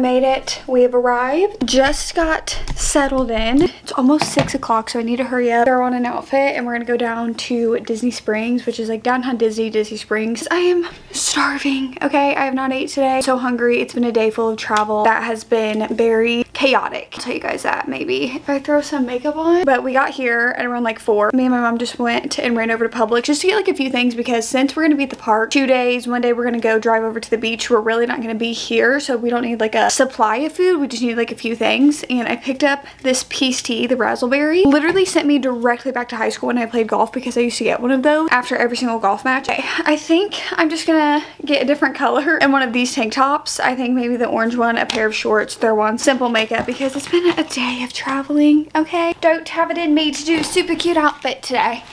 Made it. We have arrived. Just got settled in. It's almost six o'clock, so I need to hurry up, throw on an outfit, and we're gonna go down to Disney Springs, which is like downtown Disney, Disney Springs. I am starving, okay? I have not ate today. So hungry. It's been a day full of travel that has been very chaotic. I'll tell you guys that maybe if I throw some makeup on. But we got here at around like four. Me and my mom just went and ran over to Publix just to get like a few things because since we're gonna be at the park two days, one day we're gonna go drive over to the beach. We're really not gonna be here, so we don't need like a supply of food. We just need like a few things. And I picked up this peace tea, the razzleberry. Literally sent me directly back to high school when I played golf because I used to get one of those after every single golf match. I, I think I'm just gonna get a different color and one of these tank tops. I think maybe the orange one, a pair of shorts, throw on simple makeup because it's been a day of traveling, okay? Don't have it in me to do a super cute outfit today.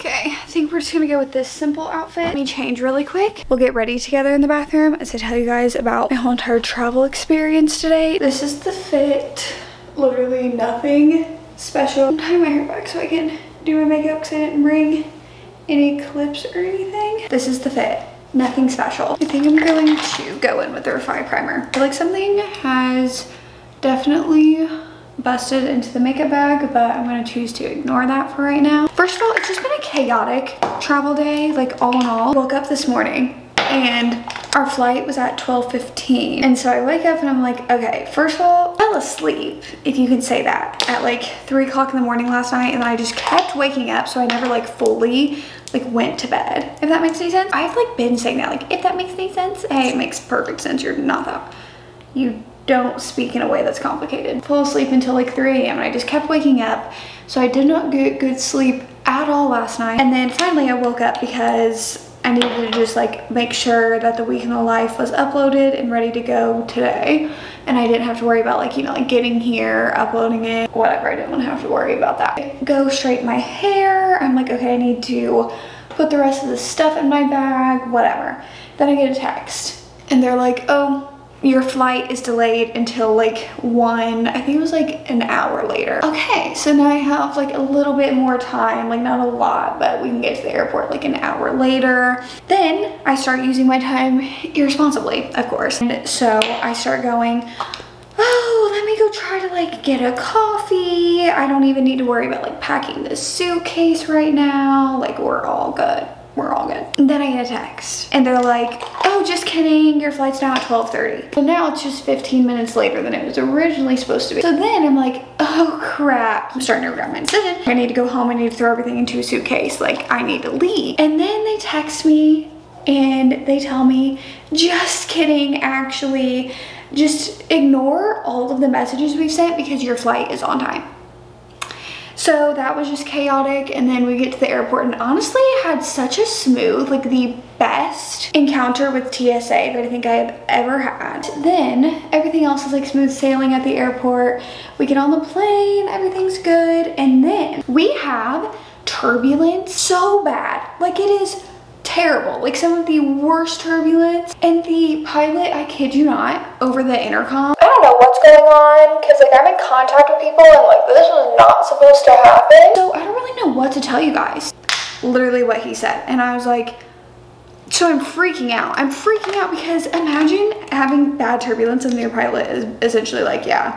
Okay, I think we're just gonna go with this simple outfit. Let me change really quick. We'll get ready together in the bathroom as I tell you guys about my whole entire travel experience today. This is the fit. Literally nothing special. I'm tying my hair back so I can do my makeup because I didn't bring any clips or anything. This is the fit. Nothing special. I think I'm going to go in with the Refy Primer. Like something has definitely busted into the makeup bag, but I'm gonna choose to ignore that for right now. First of all, it's just been a chaotic travel day, like all in all. Woke up this morning and our flight was at 12.15. And so I wake up and I'm like, okay, first of all, I fell asleep, if you can say that, at like three o'clock in the morning last night. And I just kept waking up. So I never like fully like went to bed, if that makes any sense. I've like been saying that, like, if that makes any sense. Hey, it makes perfect sense. You're not that, you don't speak in a way that's complicated. Fall asleep until like 3 a.m. and I just kept waking up. So I did not get good sleep at all last night. And then finally I woke up because I needed to just like make sure that the week in the life was uploaded and ready to go today. And I didn't have to worry about like, you know, like getting here, uploading it, whatever. I didn't have to worry about that. Go straighten my hair. I'm like, okay, I need to put the rest of the stuff in my bag, whatever. Then I get a text and they're like, oh, your flight is delayed until like one, I think it was like an hour later. Okay, so now I have like a little bit more time, like not a lot, but we can get to the airport like an hour later. Then I start using my time irresponsibly, of course. And so I start going, oh, let me go try to like get a coffee. I don't even need to worry about like packing this suitcase right now. Like we're all good we're all good. And then I get a text and they're like, oh, just kidding, your flight's now at 12.30. So now it's just 15 minutes later than it was originally supposed to be. So then I'm like, oh crap. I'm starting to regret my decision. I need to go home, I need to throw everything into a suitcase. Like I need to leave. And then they text me and they tell me, just kidding, actually, just ignore all of the messages we've sent because your flight is on time. So that was just chaotic. And then we get to the airport and honestly had such a smooth, like the best encounter with TSA that I think I have ever had. Then everything else is like smooth sailing at the airport. We get on the plane, everything's good. And then we have turbulence so bad. Like it is terrible, like some of the worst turbulence. And the pilot, I kid you not, over the intercom. I don't know what's going on because like I'm in contact with people and like this was not supposed to happen. So I don't really know what to tell you guys. Literally what he said. And I was like, so I'm freaking out. I'm freaking out because imagine having bad turbulence and your pilot is essentially like, yeah,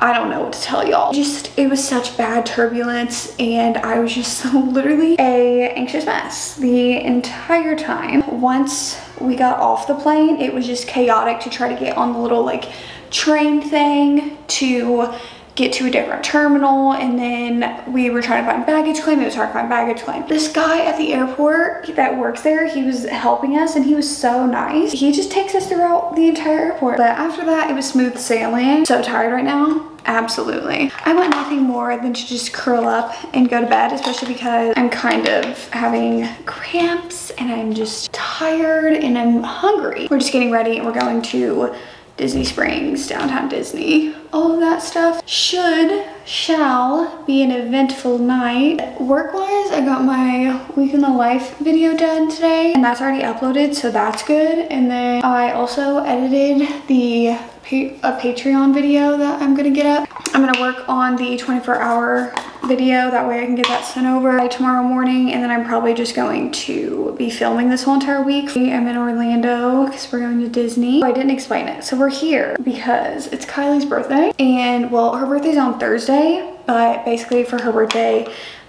I don't know what to tell y'all. Just, it was such bad turbulence and I was just so literally a anxious mess the entire time. Once we got off the plane, it was just chaotic to try to get on the little like train thing to get to a different terminal and then we were trying to find baggage claim. It was hard to find baggage claim. This guy at the airport that works there, he was helping us and he was so nice. He just takes us throughout the entire airport. But after that, it was smooth sailing. So tired right now. Absolutely. I want nothing more than to just curl up and go to bed, especially because I'm kind of having cramps and I'm just tired and I'm hungry. We're just getting ready and we're going to Disney Springs, downtown Disney, all of that stuff. Should, shall be an eventful night. Work-wise, I got my week in the life video done today and that's already uploaded, so that's good. And then I also edited the a Patreon video that I'm gonna get up. I'm gonna work on the 24 hour video. That way I can get that sent over by tomorrow morning. And then I'm probably just going to be filming this whole entire week. I'm in Orlando because we're going to Disney. I didn't explain it. So we're here because it's Kylie's birthday. And well, her birthday's on Thursday. But basically for her birthday,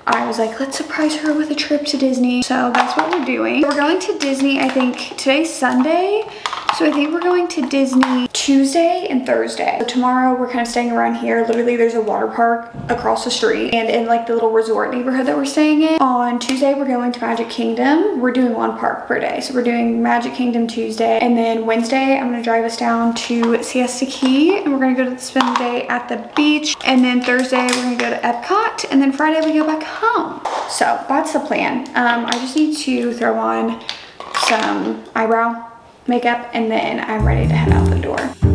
I was like, let's surprise her with a trip to Disney. So that's what we're doing. We're going to Disney, I think today's Sunday. So I think we're going to Disney Tuesday and Thursday. So tomorrow we're kind of staying around here. Literally there's a water park across the street and in like the little resort neighborhood that we're staying in. On Tuesday we're going to Magic Kingdom. We're doing one park per day. So we're doing Magic Kingdom Tuesday and then Wednesday I'm gonna drive us down to Siesta Key and we're gonna go to spend the day at the beach. And then Thursday we're gonna go to Epcot and then Friday we go back home. So that's the plan. Um, I just need to throw on some eyebrow makeup, and then I'm ready to head out the door.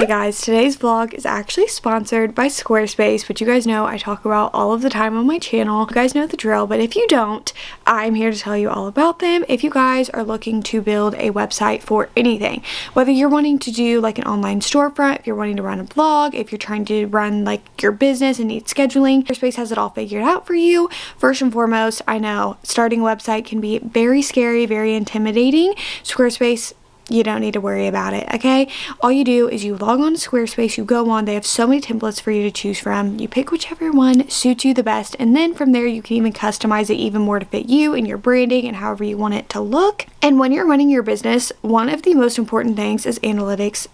Okay guys, today's vlog is actually sponsored by Squarespace, which you guys know I talk about all of the time on my channel. You guys know the drill, but if you don't, I'm here to tell you all about them. If you guys are looking to build a website for anything, whether you're wanting to do like an online storefront, if you're wanting to run a blog, if you're trying to run like your business and need scheduling, Squarespace has it all figured out for you. First and foremost, I know starting a website can be very scary, very intimidating. Squarespace you don't need to worry about it, okay? All you do is you log on to Squarespace, you go on, they have so many templates for you to choose from. You pick whichever one suits you the best, and then from there you can even customize it even more to fit you and your branding and however you want it to look. And when you're running your business, one of the most important things is analytics.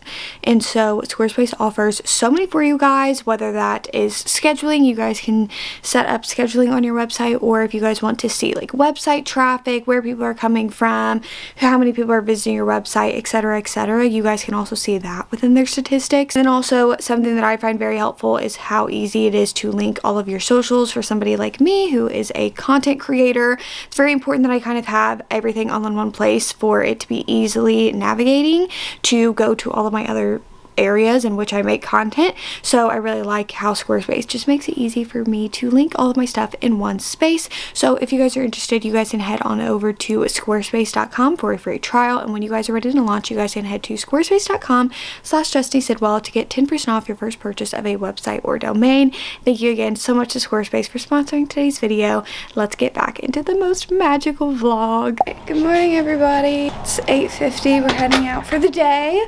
And so Squarespace offers so many for you guys, whether that is scheduling, you guys can set up scheduling on your website, or if you guys want to see like website traffic, where people are coming from, how many people are visiting your website, website, etc., etc. You guys can also see that within their statistics. And also something that I find very helpful is how easy it is to link all of your socials for somebody like me who is a content creator. It's very important that I kind of have everything all in one place for it to be easily navigating to go to all of my other areas in which I make content. So I really like how Squarespace just makes it easy for me to link all of my stuff in one space. So if you guys are interested, you guys can head on over to squarespace.com for a free trial. And when you guys are ready to launch, you guys can head to squarespace.com slash Destiny Sidwell to get 10% off your first purchase of a website or domain. Thank you again so much to Squarespace for sponsoring today's video. Let's get back into the most magical vlog. Good morning, everybody. It's 8.50. We're heading out for the day.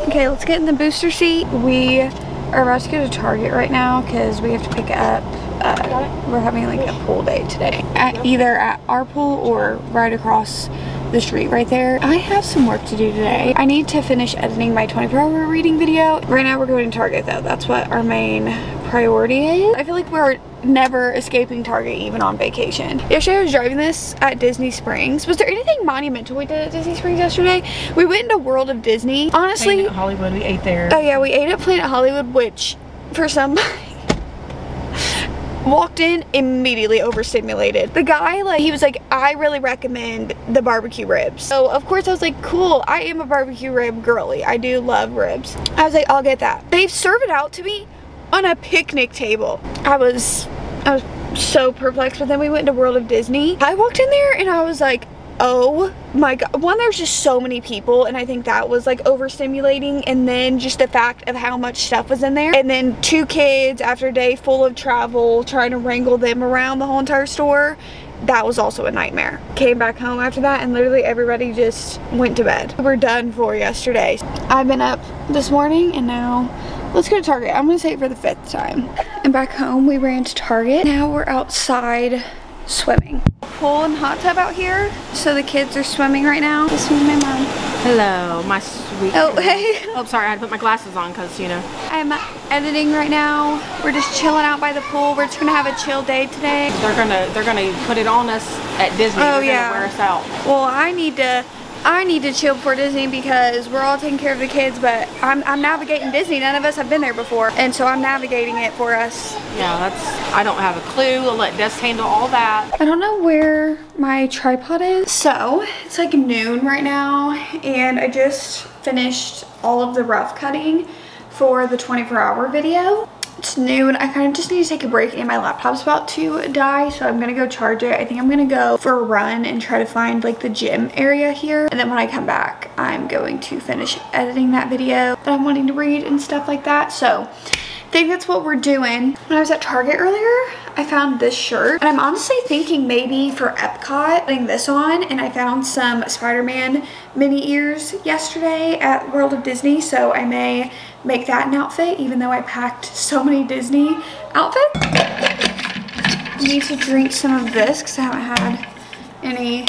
Okay, let's get in the booster seat. We are about to go to Target right now because we have to pick up, uh, we're having like a pool day today. At either at our pool or right across the street right there. I have some work to do today. I need to finish editing my 24 hour reading video. Right now we're going to Target though. That's what our main priority is. I feel like we're never escaping Target even on vacation. Yesterday I was driving this at Disney Springs. Was there anything monumental we did at Disney Springs yesterday? We went into World of Disney. Honestly. Planet Hollywood, we ate there. Oh yeah, we ate at Planet Hollywood, which for somebody walked in immediately overstimulated the guy like he was like i really recommend the barbecue ribs so of course i was like cool i am a barbecue rib girly i do love ribs i was like i'll get that they serve it out to me on a picnic table. I was, I was so perplexed, but then we went to World of Disney. I walked in there and I was like, oh my god one there's just so many people and i think that was like overstimulating and then just the fact of how much stuff was in there and then two kids after a day full of travel trying to wrangle them around the whole entire store that was also a nightmare came back home after that and literally everybody just went to bed we're done for yesterday i've been up this morning and now Let's go to Target. I'm gonna say it for the fifth time. And back home, we ran to Target. Now we're outside swimming. Pool and hot tub out here. So the kids are swimming right now. This is my mom. Hello, my sweet. Oh, hey. Oh, sorry, I had to put my glasses on because, you know. I'm editing right now. We're just chilling out by the pool. We're just gonna have a chill day today. They're gonna, they're gonna put it on us at Disney. Oh, they're yeah. wear us out. Well, I need to I need to chill before Disney because we're all taking care of the kids, but I'm, I'm navigating Disney. None of us have been there before, and so I'm navigating it for us. Yeah, that's, I don't have a clue. I'll let Des handle all that. I don't know where my tripod is. So, it's like noon right now, and I just finished all of the rough cutting for the 24 hour video. It's noon. I kind of just need to take a break and my laptop's about to die. So I'm going to go charge it. I think I'm going to go for a run and try to find like the gym area here. And then when I come back, I'm going to finish editing that video that I'm wanting to read and stuff like that. So I think that's what we're doing. When I was at Target earlier, I found this shirt and I'm honestly thinking maybe for Epcot putting this on and I found some Spider-Man mini ears yesterday at World of Disney so I may make that an outfit even though I packed so many Disney outfits. I need to drink some of this because I haven't had any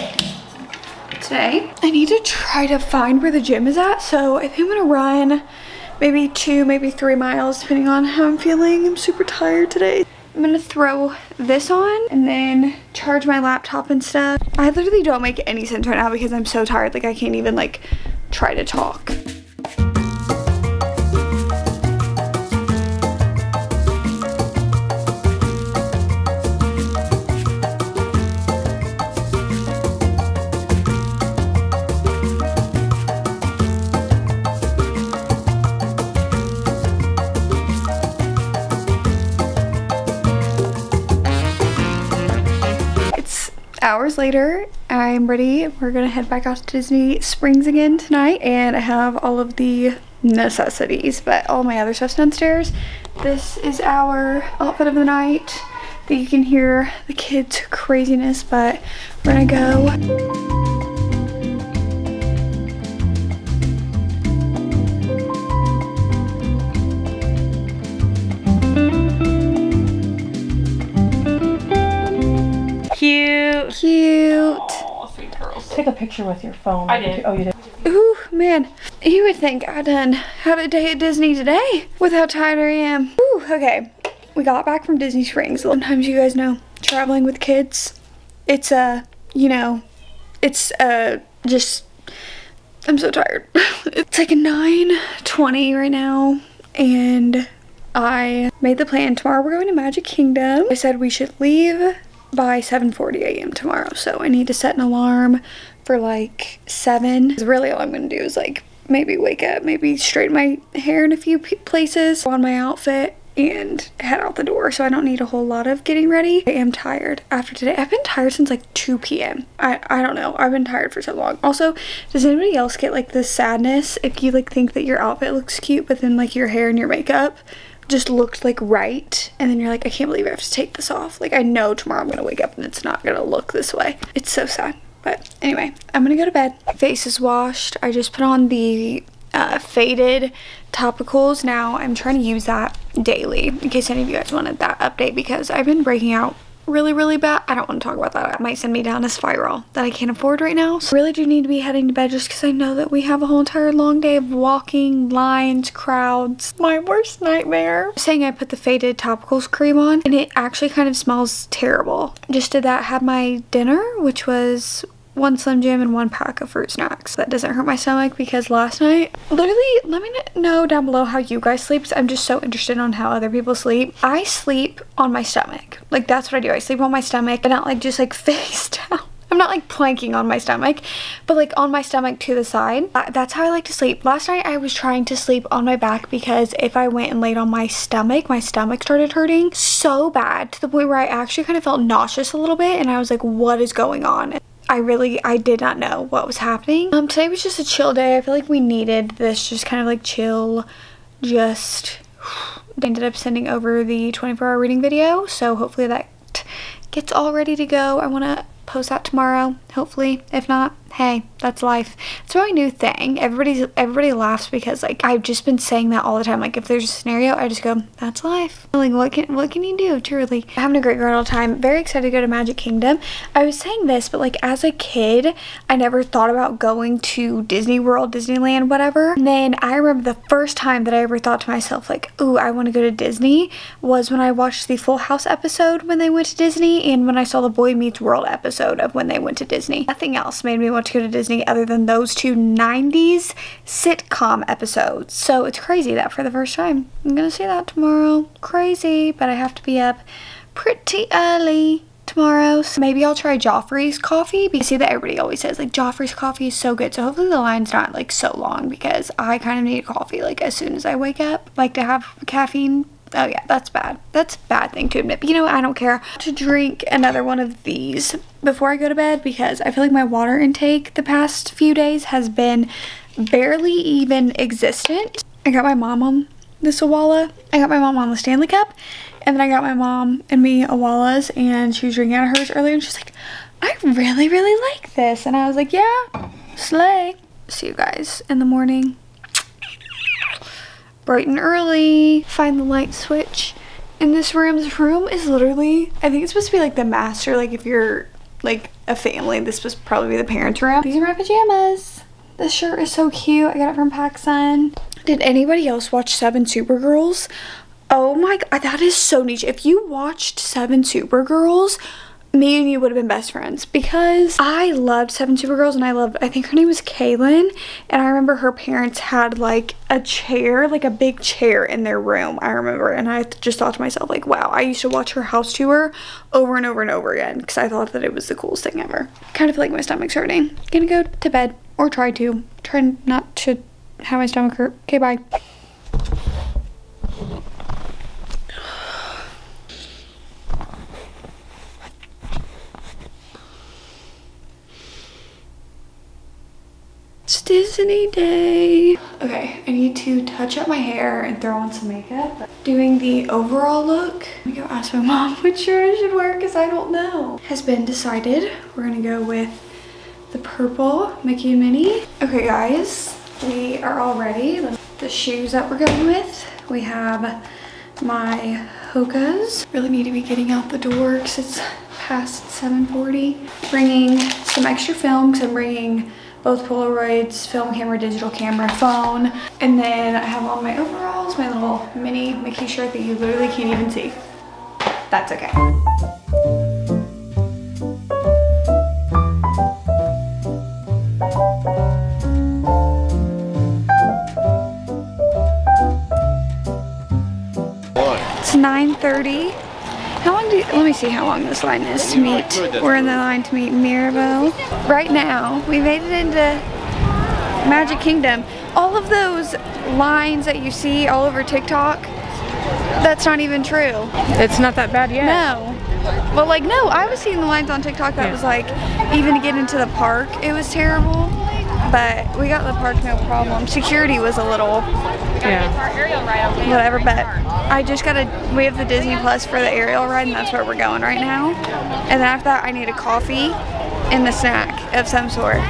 today. I need to try to find where the gym is at so I think I'm gonna run maybe two, maybe three miles depending on how I'm feeling. I'm super tired today. I'm gonna throw this on and then charge my laptop and stuff. I literally don't make any sense right now because I'm so tired. Like I can't even like try to talk. Hours later, I'm ready. We're gonna head back out to Disney Springs again tonight and I have all of the necessities, but all my other stuff's downstairs. This is our outfit of the night that you can hear the kids craziness, but we're gonna go. Take a picture with your phone. I did. Oh, you did? Ooh, man. You would think I done had a day at Disney today with how tired I am. Ooh, okay. We got back from Disney Springs. Sometimes you guys know, traveling with kids, it's a, uh, you know, it's uh, just, I'm so tired. it's like 9.20 right now and I made the plan. Tomorrow we're going to Magic Kingdom. I said we should leave by 7.40 a.m. tomorrow. So I need to set an alarm for like 7. Really all I'm to do is like maybe wake up, maybe straighten my hair in a few places, on my outfit, and head out the door so I don't need a whole lot of getting ready. I am tired after today. I've been tired since like 2 p.m. I, I don't know. I've been tired for so long. Also, does anybody else get like this sadness if you like think that your outfit looks cute but then like your hair and your makeup just looked like right and then you're like I can't believe I have to take this off like I know tomorrow I'm gonna wake up and it's not gonna look this way it's so sad but anyway I'm gonna go to bed face is washed I just put on the uh, faded topicals now I'm trying to use that daily in case any of you guys wanted that update because I've been breaking out really, really bad. I don't want to talk about that. It might send me down a spiral that I can't afford right now. So I really do need to be heading to bed just because I know that we have a whole entire long day of walking, lines, crowds. My worst nightmare. I'm saying I put the faded topicals cream on and it actually kind of smells terrible. Just did that, had my dinner, which was one Slim Jim and one pack of fruit snacks. That doesn't hurt my stomach because last night, literally, let me know down below how you guys sleep. I'm just so interested on how other people sleep. I sleep on my stomach. Like that's what I do. I sleep on my stomach and not like just like face down. I'm not like planking on my stomach, but like on my stomach to the side. That's how I like to sleep. Last night I was trying to sleep on my back because if I went and laid on my stomach, my stomach started hurting so bad to the point where I actually kind of felt nauseous a little bit and I was like, what is going on? I really, I did not know what was happening. Um, today was just a chill day. I feel like we needed this just kind of like chill, just ended up sending over the 24 hour reading video. So hopefully that gets all ready to go. I want to post that tomorrow, hopefully. If not, hey, that's life. It's my new thing. Everybody's everybody laughs because like I've just been saying that all the time. Like if there's a scenario, I just go, that's life. Like what can what can you do? Truly. I'm having a great old time. Very excited to go to Magic Kingdom. I was saying this, but like as a kid, I never thought about going to Disney World, Disneyland, whatever. And then I remember the first time that I ever thought to myself, like, ooh, I want to go to Disney was when I watched the Full House episode when they went to Disney and when I saw the Boy Meets World episode of when they went to Disney. Nothing else made me want to go to Disney other than those two 90s sitcom episodes. So it's crazy that for the first time, I'm gonna see that tomorrow. Crazy, but I have to be up pretty early tomorrow. So maybe I'll try Joffrey's coffee because I see that everybody always says like Joffrey's coffee is so good. So hopefully the line's not like so long because I kind of need coffee like as soon as I wake up. Like to have caffeine Oh yeah, that's bad. That's a bad thing to admit. But you know what? I don't care. To drink another one of these before I go to bed because I feel like my water intake the past few days has been barely even existent. I got my mom on the Owala. I got my mom on the Stanley Cup. And then I got my mom and me Owalas and she was drinking out of hers earlier and she's like, I really, really like this. And I was like, yeah, slay. See you guys in the morning bright and early, find the light switch in this room. This room is literally, I think it's supposed to be like the master, like if you're like a family, this was probably the parents' room. These are my pajamas. This shirt is so cute. I got it from PacSun. Did anybody else watch Seven Supergirls? Oh my god, that is so niche. If you watched Seven Supergirls, me and you would have been best friends because I loved Seven Supergirls and I loved, I think her name was Kaylin. And I remember her parents had like a chair, like a big chair in their room, I remember. And I just thought to myself, like, wow, I used to watch her house tour over and over and over again because I thought that it was the coolest thing ever. Kind of feel like my stomach's hurting. Gonna go to bed or try to. Try not to have my stomach hurt. Okay, bye. It's Disney day. Okay, I need to touch up my hair and throw on some makeup. Doing the overall look. I'm gonna go ask my mom which shirt I should wear because I don't know. Has been decided. We're gonna go with the purple Mickey and Minnie. Okay guys, we are all ready. The shoes that we're going with. We have my Hoka's. Really need to be getting out the door because it's past 7.40. Bringing some extra film because I'm bringing both Polaroids, film camera, digital camera, phone. And then I have all my overalls, my little mini Mickey shirt that you literally can't even see. That's okay. It's 9.30. How long do you, let me see how long this line is to meet. We're in the line to meet Mirabel. Right now, we made it into Magic Kingdom. All of those lines that you see all over TikTok, that's not even true. It's not that bad yet. No. Well, like, no, I was seeing the lines on TikTok that Yeah. was like, even to get into the park, it was terrible. But we got the park no problem. Security was a little Yeah. whatever, but I just gotta, we have the Disney Plus for the Ariel ride and that's where we're going right now. And then after that I need a coffee and a snack of some sort.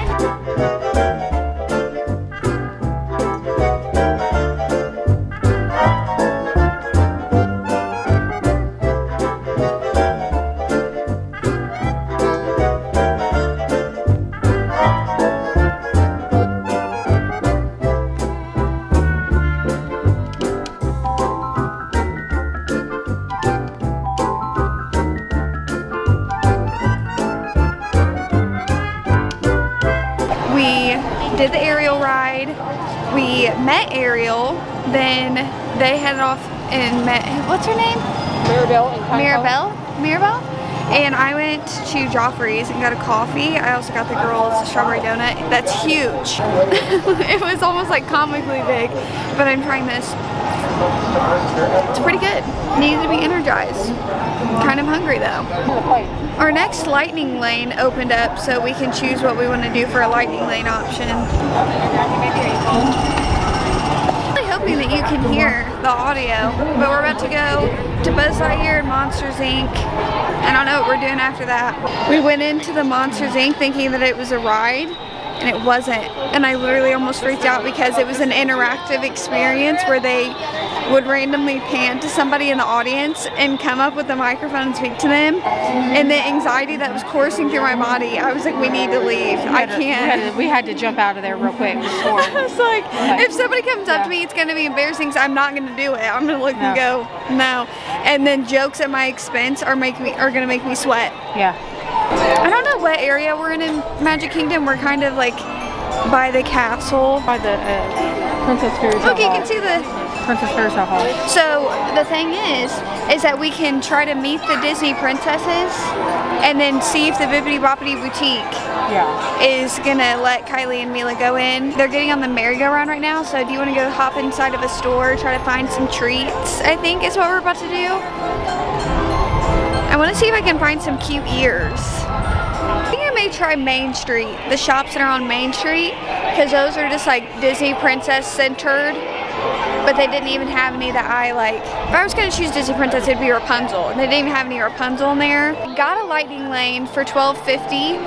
They headed off and met, what's her name? Mirabel. Mirabel? Mirabel? And I went to Joffrey's and got a coffee. I also got the girls a strawberry donut. That's huge. it was almost like comically big, but I'm trying this. It's pretty good. Needed to be energized. Kind of hungry though. Our next lightning lane opened up so we can choose what we want to do for a lightning lane option. really hoping that you can hear the audio, but we're about to go to Buzz Lightyear and Monsters Inc. I don't know what we're doing after that. We went into the Monsters Inc. thinking that it was a ride, and it wasn't. And I literally almost freaked out because it was an interactive experience where they would randomly pan to somebody in the audience and come up with a microphone and speak to them. And the anxiety that was coursing through my body, I was like, we need to leave. I can't. to- We had to jump out of there real quick. I was like, if somebody comes up to me, it's gonna be embarrassing. So I'm not gonna do it. I'm gonna look and go, no. And then jokes at my expense are make me are gonna make me sweat. Yeah. I don't know what area we're in in Magic Kingdom. We're kind of like by the castle. By the uh, Princess Look, you can see the Princess Carousel Hall. So the thing is, is that we can try to meet the Disney princesses and then see if the Bibbidi Bobbidi Boutique Yeah. is gonna let Kylie and Mila go in. They're getting on the merry-go-round right now, so do you wanna go hop inside of a store, try to find some treats, I think is what we're about to do. I wanna see if I can find some cute ears. I think I may try Main Street, the shops that are on Main Street, because those are just like Disney princess centered but they didn't even have any that I like. If I was gonna choose Disney Princess, it'd be Rapunzel, they didn't even have any Rapunzel in there. Got a lightning lane for 12.50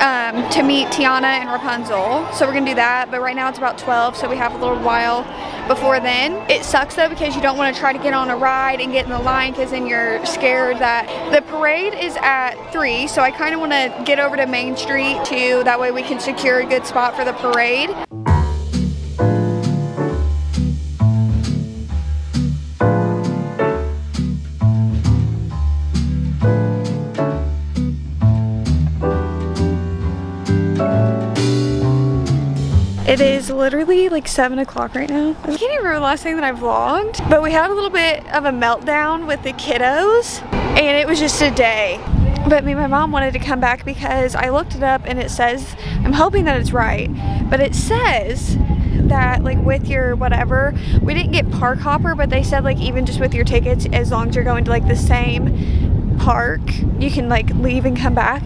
um, to meet Tiana and Rapunzel, so we're gonna do that. But right now it's about 12, so we have a little while before then. It sucks though because you don't want to try to get on a ride and get in the line because then you're scared that the parade is at 3 so I kind of want to get over to Main Street too that way we can secure a good spot for the parade. Literally like 7 o'clock right now. I can't even remember the last thing that I vlogged, but we had a little bit of a meltdown with the kiddos, and it was just a day. But me and my mom wanted to come back because I looked it up and it says, I'm hoping that it's right, but it says that like with your whatever, we didn't get park hopper, but they said like even just with your tickets, as long as you're going to like the same park, you can like leave and come back.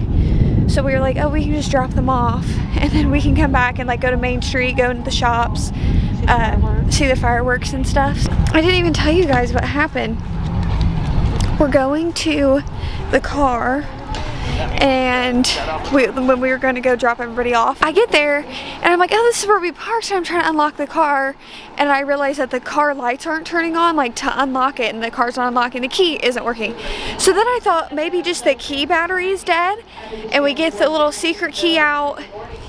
So we were like, oh, we can just drop them off and then we can come back and like go to Main Street, go into the shops, uh, see the fireworks and stuff. I didn't even tell you guys what happened. We're going to the car and we, when we were going to go drop everybody off, I get there and I'm like, oh, this is where we parked. And I'm trying to unlock the car and I realize that the car lights aren't turning on, like to unlock it, and the car's not unlocking. The key isn't working. So then I thought maybe just the key battery is dead, and we get the little secret key out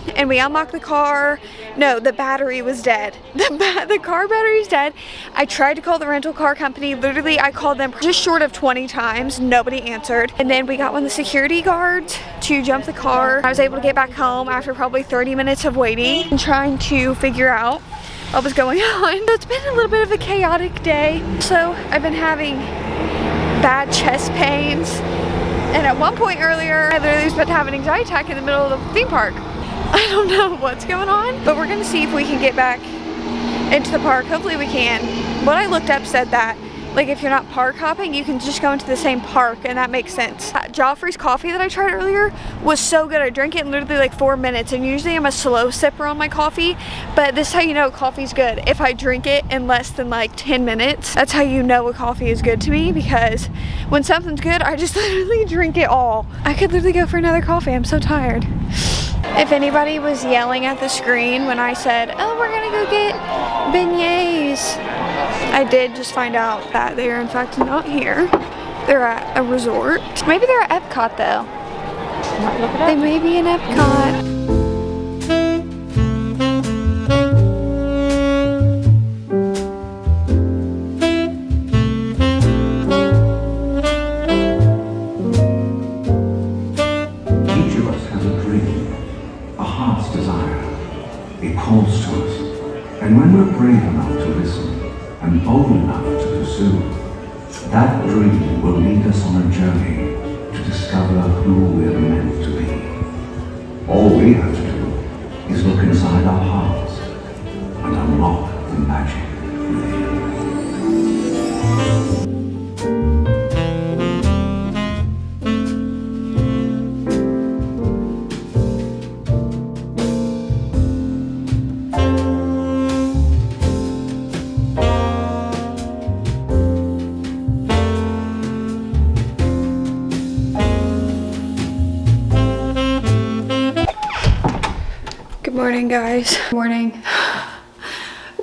and we unlocked the car. No, the battery was dead. The, ba the car battery is dead. I tried to call the rental car company. Literally, I called them just short of 20 times. Nobody answered. And then we got one of the security guards to jump the car. I was able to get back home after probably 30 minutes of waiting and trying to figure out what was going on. So it's been a little bit of a chaotic day. So I've been having bad chest pains. And at one point earlier, I literally was about to have an anxiety attack in the middle of the theme park. I don't know what's going on, but we're gonna see if we can get back into the park. Hopefully we can. What I looked up said that like if you're not park hopping, you can just go into the same park and that makes sense. That Joffrey's coffee that I tried earlier was so good. I drank it in literally like four minutes and usually I'm a slow sipper on my coffee, but this is how you know coffee's good. If I drink it in less than like 10 minutes, that's how you know a coffee is good to me because when something's good, I just literally drink it all. I could literally go for another coffee. I'm so tired. If anybody was yelling at the screen when I said, oh, we're gonna go get beignets, I did just find out that they are in fact not here. They're at a resort. Maybe they're at Epcot though. They may be in Epcot. We're brave enough to listen and bold enough to pursue, that dream will lead us on a journey to discover who we're meant morning, guys. Morning.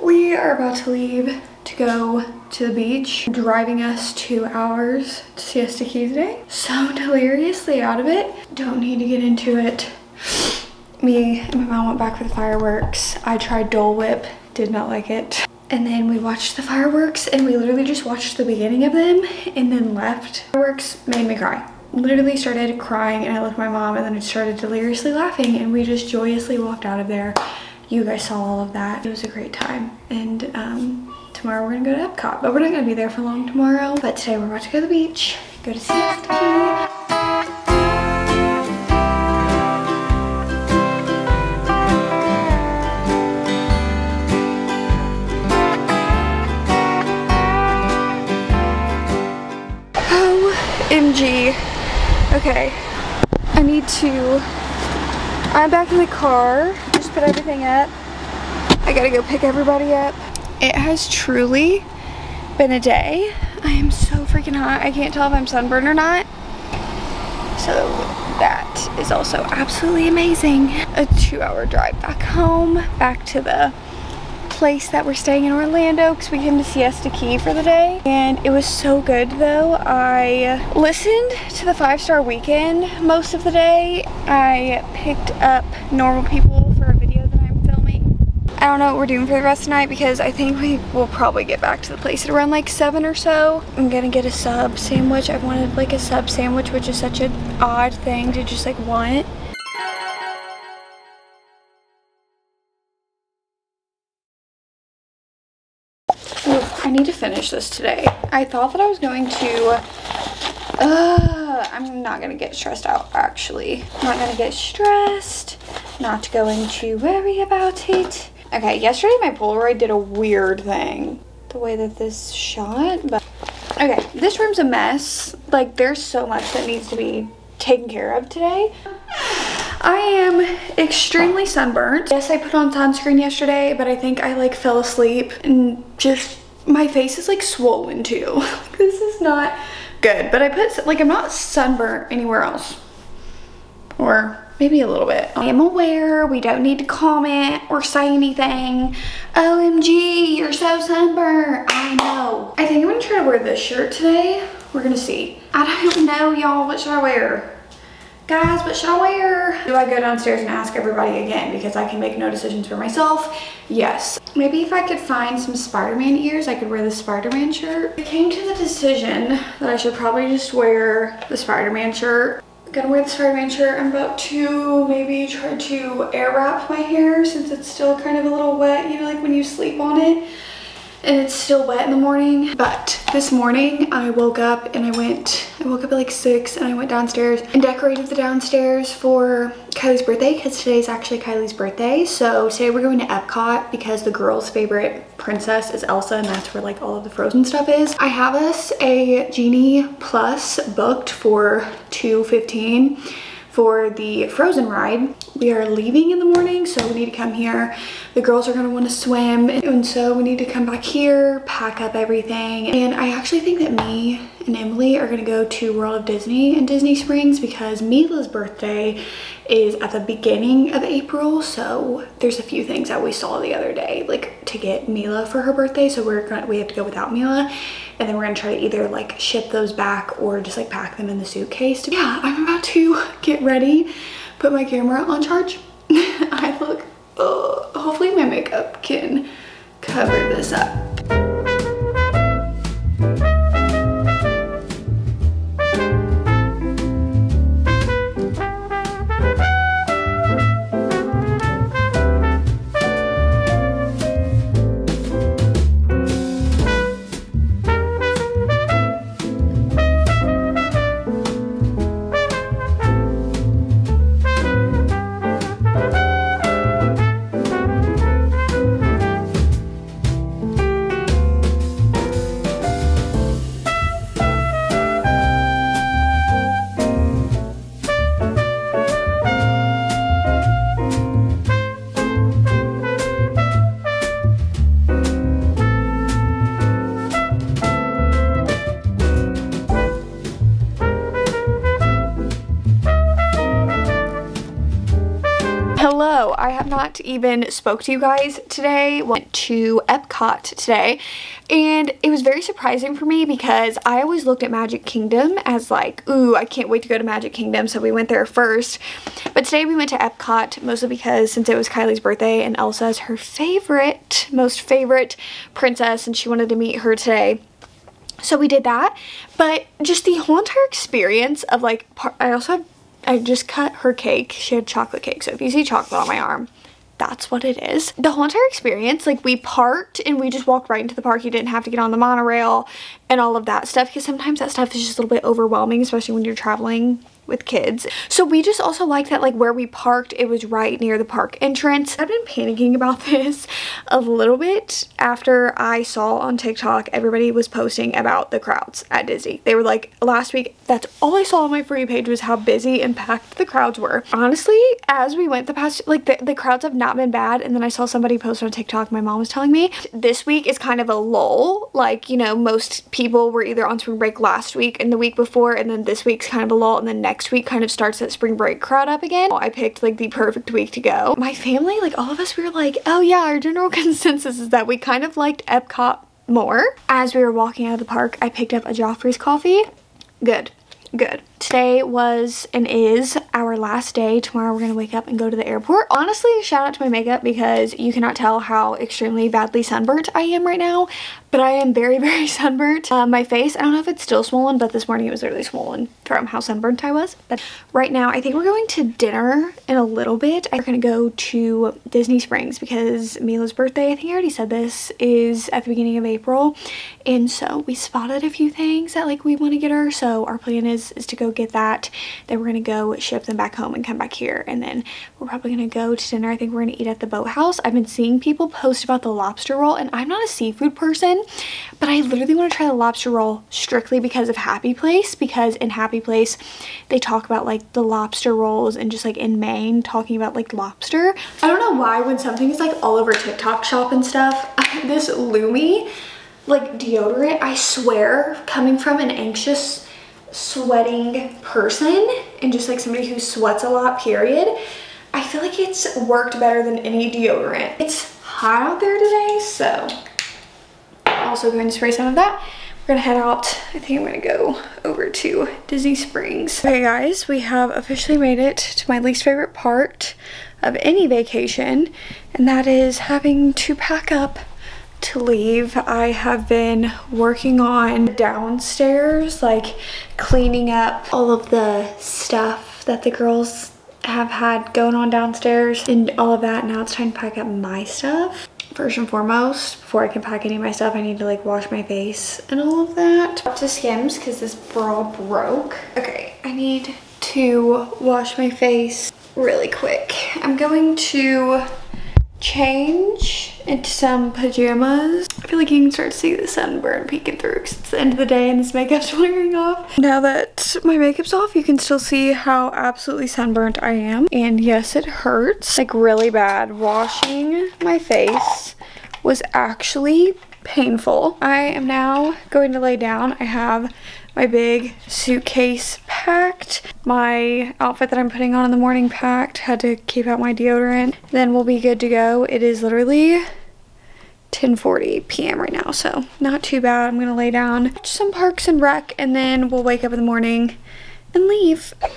We are about to leave to go to the beach, driving us two hours to Siesta Key today. So deliriously out of it. Don't need to get into it. Me and my mom went back for the fireworks. I tried Dole Whip, did not like it. And then we watched the fireworks and we literally just watched the beginning of them and then left. Fireworks made me cry literally started crying and I looked at my mom and then I started deliriously laughing and we just joyously walked out of there. You guys saw all of that. It was a great time. And um, tomorrow we're gonna go to Epcot, but we're not gonna be there for long tomorrow. But today we're about to go to the beach, go to Key. OMG. Okay, I need to, I'm back in the car, just put everything up. I gotta go pick everybody up. It has truly been a day. I am so freaking hot. I can't tell if I'm sunburned or not. So that is also absolutely amazing. A two hour drive back home, back to the place that we're staying in Orlando because we came to Siesta Key for the day and it was so good though. I listened to the five star weekend most of the day. I picked up normal people for a video that I'm filming. I don't know what we're doing for the rest of the night because I think we will probably get back to the place at around like 7 or so. I'm gonna get a sub sandwich. I wanted like a sub sandwich, which is such an odd thing to just like want. Need to finish this today. I thought that I was going to, uh, I'm not gonna get stressed out actually. Not gonna get stressed, not going to worry about it. Okay, yesterday my Polaroid did a weird thing. The way that this shot, but... Okay, this room's a mess. Like, there's so much that needs to be taken care of today. I am extremely sunburnt. Yes, I put on sunscreen yesterday, but I think I like fell asleep and just, my face is like swollen too. this is not good, but I put, like I'm not sunburnt anywhere else. Or maybe a little bit. I am aware we don't need to comment or say anything. OMG, you're so sunburned. I know. I think I'm gonna try to wear this shirt today. We're gonna see. I don't know, y'all. What should I wear? Guys, what should I wear? Do I go downstairs and ask everybody again because I can make no decisions for myself? Yes. Maybe if I could find some Spider-Man ears, I could wear the Spider-Man shirt. I came to the decision that I should probably just wear the Spider-Man shirt gonna wear the Spider-Man shirt. I'm about to maybe try to air wrap my hair since it's still kind of a little wet, you know, like when you sleep on it and it's still wet in the morning. But this morning I woke up and I went, I woke up at like six and I went downstairs and decorated the downstairs for Kylie's birthday because today's actually Kylie's birthday. So today we're going to Epcot because the girl's favorite princess is Elsa and that's where like all of the Frozen stuff is. I have us a Genie Plus booked for 2.15 for the Frozen ride. We are leaving in the morning, so we need to come here. The girls are gonna wanna swim, and so we need to come back here, pack up everything. And I actually think that me and Emily are gonna go to World of Disney in Disney Springs because Mila's birthday is at the beginning of April. So there's a few things that we saw the other day, like to get Mila for her birthday. So we're gonna, we have to go without Mila. And then we're gonna try to either like ship those back or just like pack them in the suitcase. Yeah, I'm about to get ready, put my camera on charge. I look, uh, hopefully my makeup can cover this up. Not even spoke to you guys today. Went to Epcot today and it was very surprising for me because I always looked at Magic Kingdom as like, ooh, I can't wait to go to Magic Kingdom. So we went there first. But today we went to Epcot mostly because since it was Kylie's birthday and Elsa is her favorite, most favorite princess and she wanted to meet her today. So we did that, but just the whole entire experience of like, I also have I just cut her cake. She had chocolate cake. So if you see chocolate on my arm, that's what it is. The whole entire experience, like we parked and we just walked right into the park. You didn't have to get on the monorail and all of that stuff because sometimes that stuff is just a little bit overwhelming, especially when you're traveling with kids. So we just also like that like where we parked, it was right near the park entrance. I've been panicking about this a little bit after I saw on TikTok everybody was posting about the crowds at Disney. They were like last week, that's all I saw on my free page was how busy and packed the crowds were. Honestly, as we went the past, like the, the crowds have not been bad. And then I saw somebody post on TikTok, my mom was telling me this week is kind of a lull. Like, you know, most people were either on spring break last week and the week before and then this week's kind of a lull and then next next week kind of starts that spring break crowd up again. I picked like the perfect week to go. My family, like all of us, we were like, oh yeah, our general consensus is that we kind of liked Epcot more. As we were walking out of the park, I picked up a Joffrey's coffee. Good, good. Today was and is our last day. Tomorrow we're going to wake up and go to the airport. Honestly, shout out to my makeup because you cannot tell how extremely badly sunburnt I am right now but I am very, very sunburnt. Uh, my face, I don't know if it's still swollen, but this morning it was really swollen from how sunburnt I was. But right now, I think we're going to dinner in a little bit. I'm gonna go to Disney Springs because Mila's birthday, I think I already said this, is at the beginning of April. And so we spotted a few things that like we want to get her. So our plan is, is to go get that. Then we're gonna go ship them back home and come back here. And then we're probably gonna go to dinner. I think we're gonna eat at the boathouse. I've been seeing people post about the lobster roll and I'm not a seafood person but I literally want to try the lobster roll strictly because of Happy Place because in Happy Place they talk about like the lobster rolls and just like in Maine talking about like lobster. I don't know why when something is like all over TikTok shop and stuff, this Lume like deodorant, I swear coming from an anxious sweating person and just like somebody who sweats a lot period, I feel like it's worked better than any deodorant. It's hot out there today, so also going to spray some of that. We're gonna head out. I think I'm gonna go over to Disney Springs. Okay guys, we have officially made it to my least favorite part of any vacation, and that is having to pack up to leave. I have been working on downstairs, like cleaning up all of the stuff that the girls have had going on downstairs and all of that. Now it's time to pack up my stuff first and foremost, before I can pack any of my stuff, I need to like wash my face and all of that. Up to Skims because this bra broke. Okay, I need to wash my face really quick. I'm going to change into some pajamas. I feel like you can start to see the sunburn peeking through because it's the end of the day and this makeup's wearing off. Now that my makeup's off, you can still see how absolutely sunburnt I am. And yes, it hurts like really bad. Washing my face was actually painful. I am now going to lay down. I have my big suitcase packed. My outfit that I'm putting on in the morning packed. Had to keep out my deodorant. Then we'll be good to go. It is literally 10.40 p.m. right now, so not too bad. I'm gonna lay down, watch some Parks and Rec, and then we'll wake up in the morning and leave. We're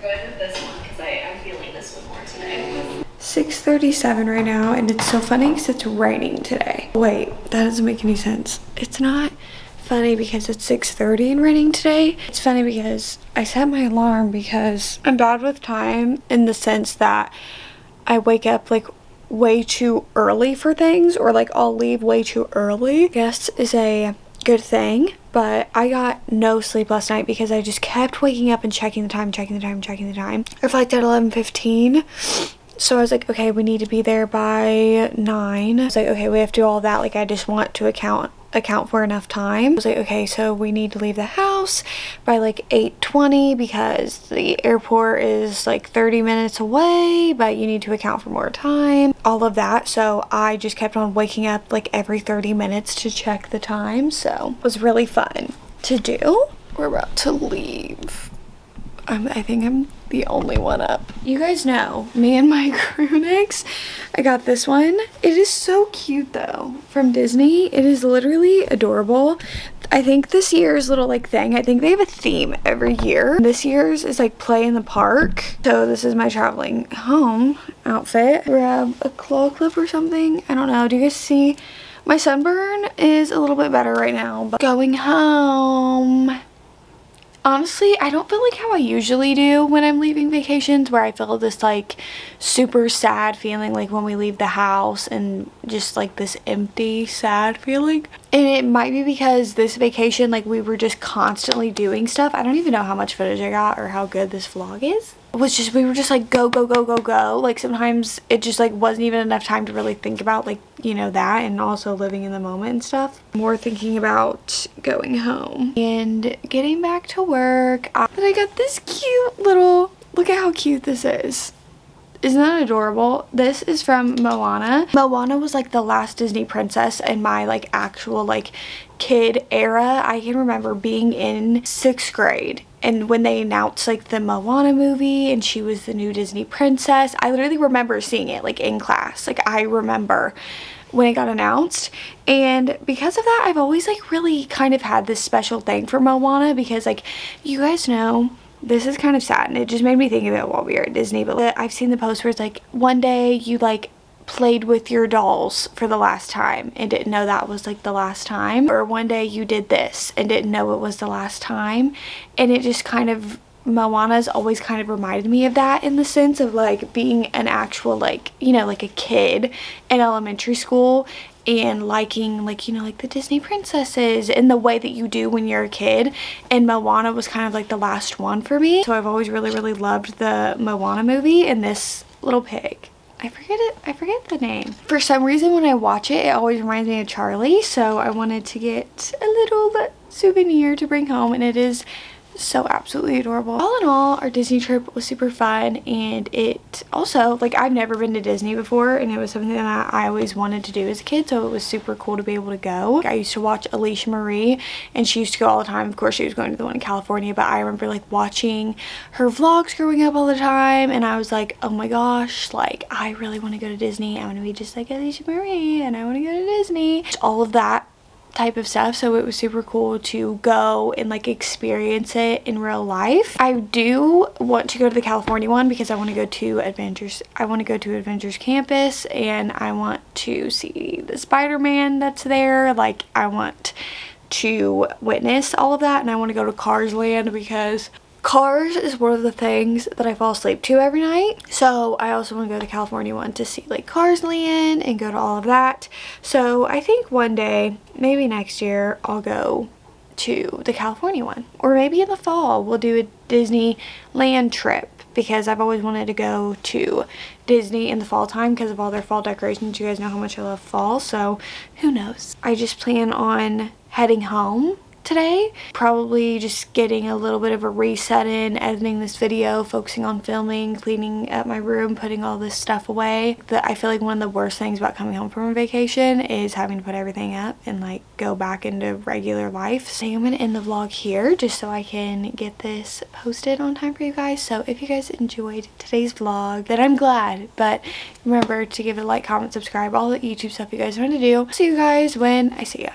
going with this one because I'm feeling this one more today. 6.37 right now, and it's so funny because it's raining today. Wait, that doesn't make any sense. It's not funny because it's 6.30 and raining today. It's funny because I set my alarm because I'm bad with time in the sense that I wake up like way too early for things or like I'll leave way too early. Guess is a good thing but I got no sleep last night because I just kept waking up and checking the time, checking the time, checking the time. I flight's at 11.15 so I was like, okay, we need to be there by 9. I was like, okay, we have to do all that. Like, I just want to account account for enough time. I was like, okay, so we need to leave the house by like 8.20 because the airport is like 30 minutes away, but you need to account for more time, all of that. So I just kept on waking up like every 30 minutes to check the time. So it was really fun to do. We're about to leave. Um, I think I'm the only one up. You guys know, me and my crew necks, I got this one. It is so cute though, from Disney. It is literally adorable. I think this year's little like thing, I think they have a theme every year. This year's is like play in the park. So this is my traveling home outfit. Grab a claw clip or something. I don't know. Do you guys see? My sunburn is a little bit better right now, but going home honestly, I don't feel like how I usually do when I'm leaving vacations where I feel this like super sad feeling like when we leave the house and just like this empty sad feeling. And it might be because this vacation like we were just constantly doing stuff. I don't even know how much footage I got or how good this vlog is was just we were just like go go go go go like sometimes it just like wasn't even enough time to really think about like you know that and also living in the moment and stuff more thinking about going home and getting back to work uh, but I got this cute little look at how cute this is isn't that adorable? This is from Moana. Moana was like the last Disney princess in my like actual like kid era. I can remember being in sixth grade and when they announced like the Moana movie and she was the new Disney princess, I literally remember seeing it like in class. Like I remember when it got announced and because of that I've always like really kind of had this special thing for Moana because like you guys know this is kind of sad and it just made me think of it while we were at Disney but I've seen the post where it's like one day you like played with your dolls for the last time and didn't know that was like the last time. Or one day you did this and didn't know it was the last time. And it just kind of Moana's always kind of reminded me of that in the sense of like being an actual like you know like a kid in elementary school and liking like you know like the Disney princesses in the way that you do when you're a kid. And Moana was kind of like the last one for me. So I've always really really loved the Moana movie and this little pig I forget it I forget the name. For some reason when I watch it it always reminds me of Charlie so I wanted to get a little uh, souvenir to bring home and it is so absolutely adorable. All in all, our Disney trip was super fun and it also, like I've never been to Disney before and it was something that I always wanted to do as a kid so it was super cool to be able to go. I used to watch Alisha Marie and she used to go all the time. Of course she was going to the one in California but I remember like watching her vlogs growing up all the time and I was like oh my gosh like I really want to go to Disney. I want to be just like Alisha Marie and I want to go to Disney. All of that type of stuff so it was super cool to go and like experience it in real life. I do want to go to the california one because i want to go to adventures i want to go to Avengers campus and i want to see the spider-man that's there. Like i want to witness all of that and i want to go to cars land because Cars is one of the things that I fall asleep to every night. So I also want to go to California one to see like Cars Land and go to all of that. So I think one day, maybe next year, I'll go to the California one. Or maybe in the fall we'll do a Disneyland trip because I've always wanted to go to Disney in the fall time because of all their fall decorations. You guys know how much I love fall, so who knows. I just plan on heading home today. Probably just getting a little bit of a reset in, editing this video, focusing on filming, cleaning up my room, putting all this stuff away. That I feel like one of the worst things about coming home from a vacation is having to put everything up and like go back into regular life. So I'm to end the vlog here just so I can get this posted on time for you guys. So if you guys enjoyed today's vlog, then I'm glad. But remember to give it a like, comment, subscribe, all the YouTube stuff you guys want to do. See you guys when I see ya.